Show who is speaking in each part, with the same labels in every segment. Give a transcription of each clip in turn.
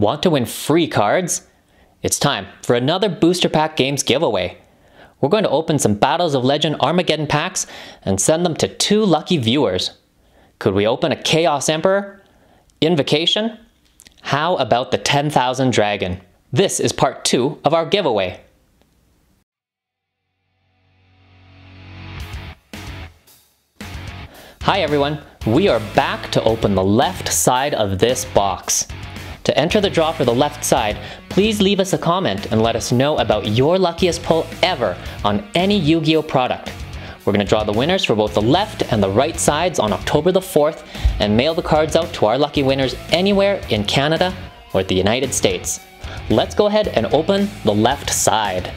Speaker 1: Want to win free cards? It's time for another Booster Pack Games giveaway. We're going to open some Battles of Legend Armageddon packs and send them to two lucky viewers. Could we open a Chaos Emperor? Invocation? How about the 10,000 Dragon? This is part two of our giveaway. Hi everyone, we are back to open the left side of this box. To enter the draw for the left side, please leave us a comment and let us know about your luckiest pull ever on any Yu-Gi-Oh product. We're going to draw the winners for both the left and the right sides on October the 4th and mail the cards out to our lucky winners anywhere in Canada or the United States. Let's go ahead and open the left side.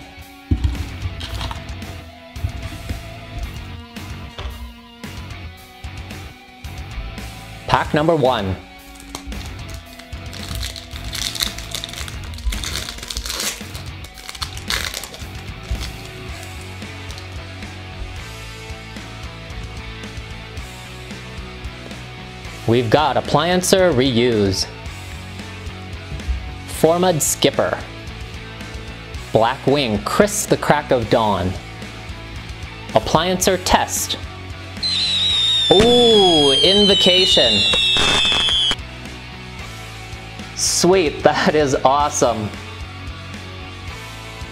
Speaker 1: Pack number one. We've got Appliancer Reuse, Formud Skipper, Blackwing Kris the Crack of Dawn, Appliancer Test, Ooh, Invocation. Sweet, that is awesome.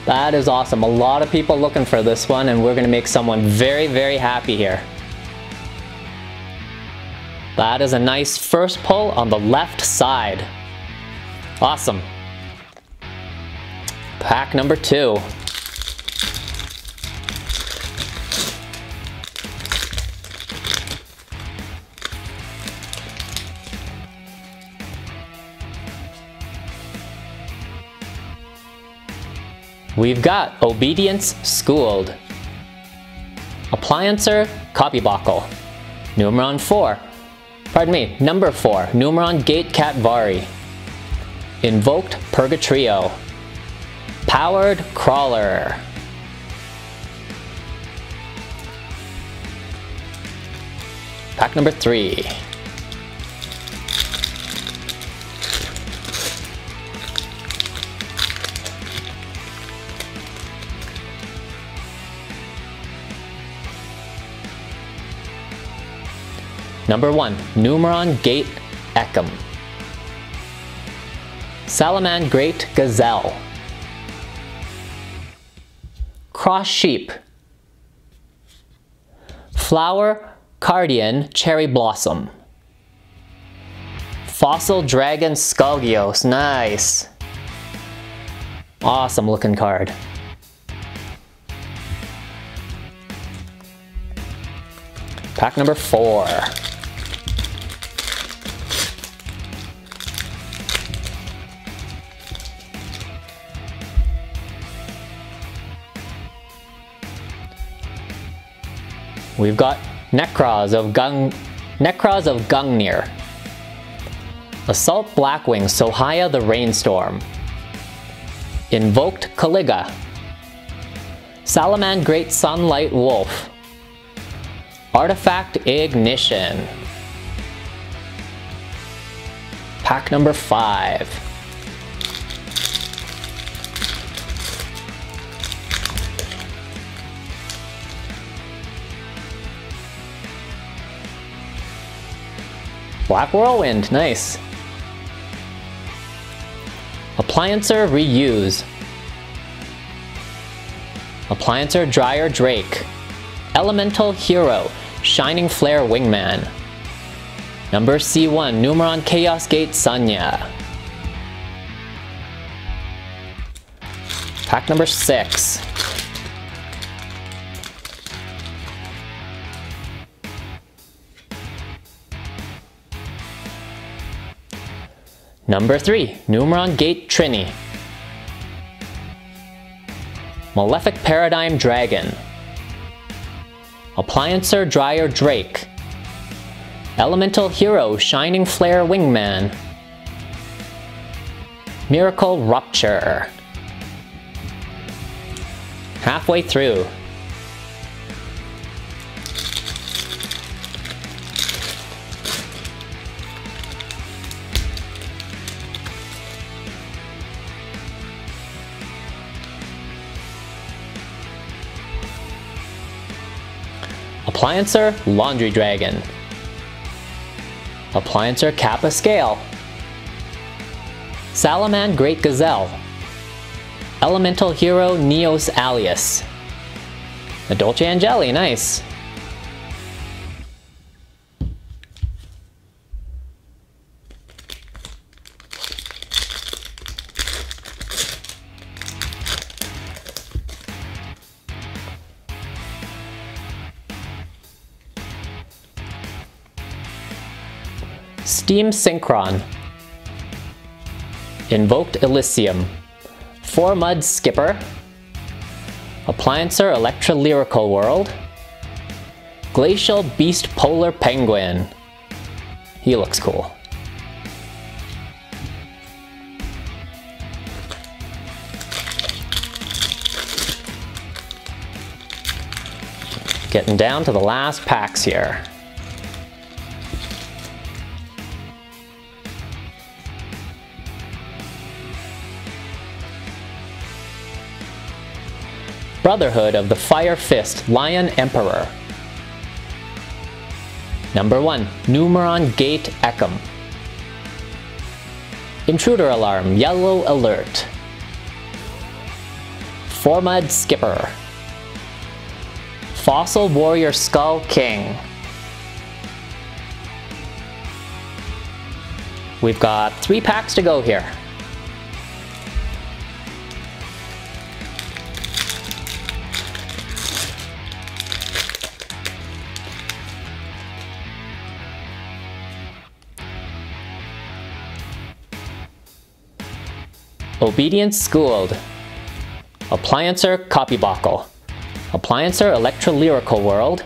Speaker 1: That is awesome. A lot of people looking for this one and we're gonna make someone very, very happy here. That is a nice first pull on the left side. Awesome. Pack number two. We've got Obedience Schooled, Appliancer Copybokkle, Numeron 4, pardon me, number 4, Numeron Gate Catvari, Invoked Purgatrio, Powered Crawler, Pack number 3, Number 1. Numeron Gate Ekam. Salamangreat Gazelle. Cross Sheep. Flower Cardian Cherry Blossom. Fossil Dragon Skullgios. Nice. Awesome looking card. Pack number four. We've got Nekroz of Gung Nekroz of Gungnir. Assault Blackwing Sohaya the Rainstorm. Invoked Caliga. Salaman Great Sunlight Wolf. Artifact Ignition. Pack number five. Black Whirlwind, nice. Appliancer Reuse. Appliancer Dryer Drake. Elemental Hero, Shining Flare Wingman. Number C1, Numeron Chaos Gate Sunya. Pack number 6. Number 3, Numeron Gate Trini. Malefic Paradigm Dragon. Appliancer Dryer Drake. Elemental Hero Shining Flare Wingman. Miracle Rupture. Halfway through. Appliancer Laundry Dragon. Appliancer Kappa Scale. Salamangreat Gazelle. Elemental Hero Neos Alius. A Dolce Angeli, nice. Steam Synchron. Invoked Elysium. Formud Skipper. Appliancer Electrilyrical World. Glacial Beast Polar Penguin. He looks cool. Getting down to the last packs here. Brotherhood of the Fire Fist Lion Emperor. Number 1. Numeron Gate Ekam. Intruder Alarm Yellow Alert. Formud Skipper. Fossil Warrior Skull King. We've got three packs to go here. Obedience Schooled. Appliancer Copybokkle. Appliancer Electrilyrical World.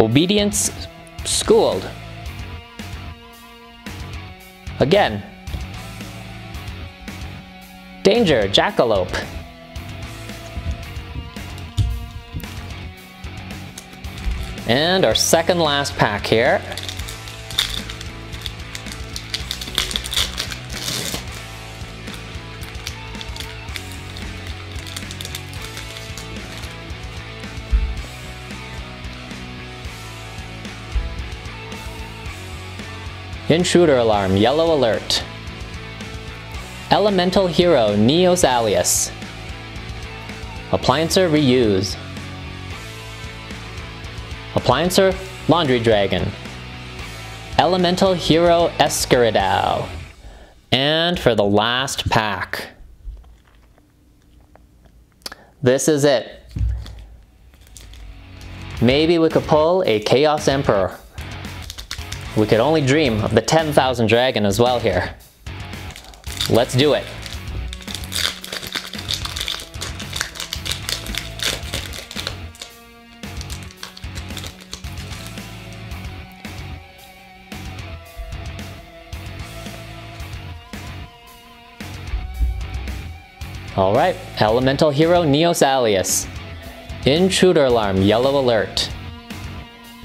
Speaker 1: Obedience Schooled. Again. Danger Jackalope. And our second last pack here. Intruder Alarm, Yellow Alert. Elemental Hero, Neos Alius. Appliancer Reuse. Appliancer Laundry Dragon. Elemental Hero Escuridao. And for the last pack. This is it. Maybe we could pull a Chaos Emperor. We could only dream of the 10,000 dragon as well here. Let's do it. Alright, Elemental Hero Neos Alius. Intruder Alarm Yellow Alert.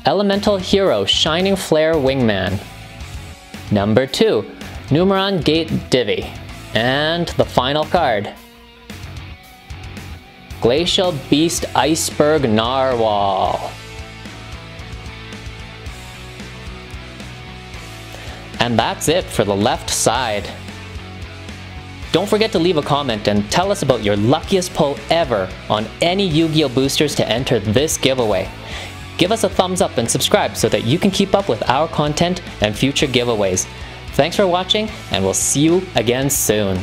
Speaker 1: Elemental Hero Shining Flare Wingman. Number 2, Numeron Gate Dve. And the final card, Glacial Beast Iceberg Narwhal. And that's it for the left side. Don't forget to leave a comment and tell us about your luckiest pull ever on any Yu-Gi-Oh! boosters to enter this giveaway. Give us a thumbs up and subscribe so that you can keep up with our content and future giveaways. Thanks for watching, and we'll see you again soon.